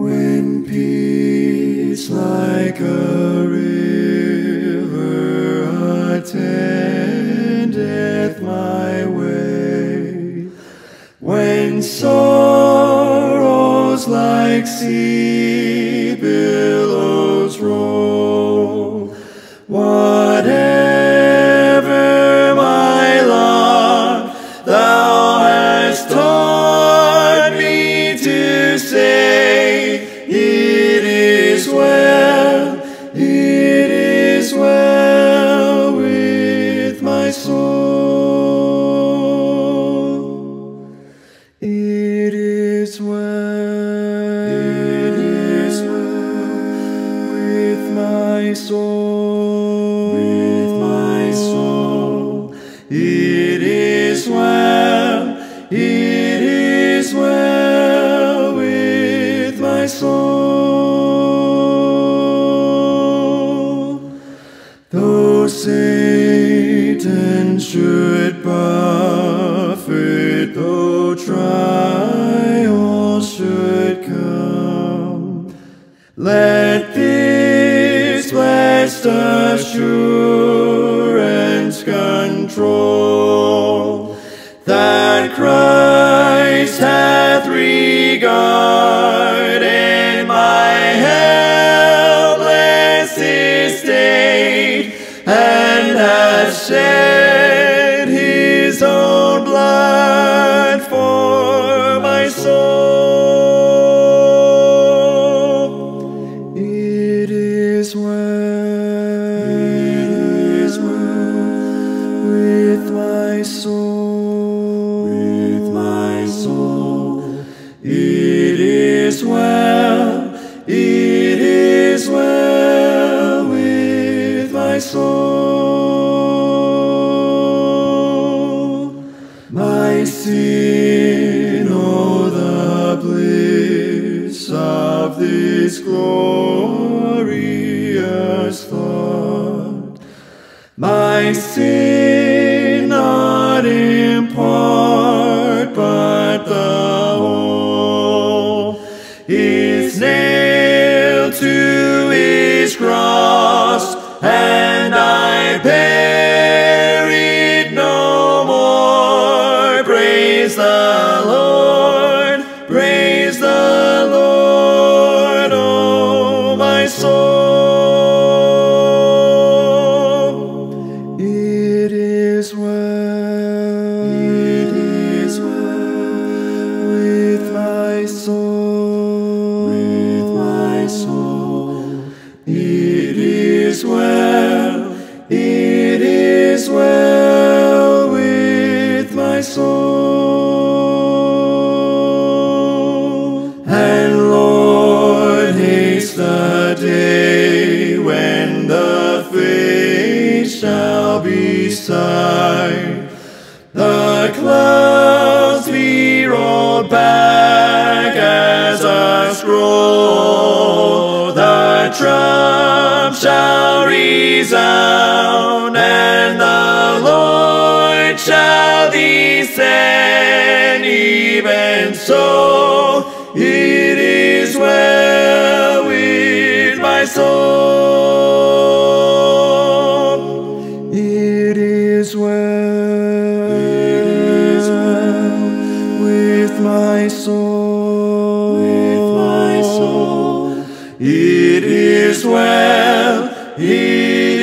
When peace like a river attendeth my way, when sorrows like sea my soul, with my soul. It is well, it is well with my soul. Though Satan should assurance control that Christ hath regarded my helpless estate and hath shed my soul, with my soul. It is well, it is well with my soul. My sin, oh, the bliss of this glorious thought. My sin, shall be sight. The clouds be rolled back as a scroll. The trump shall resound, and the Lord shall descend. Even so, it is well with my soul. With my soul, with my soul. It is well, it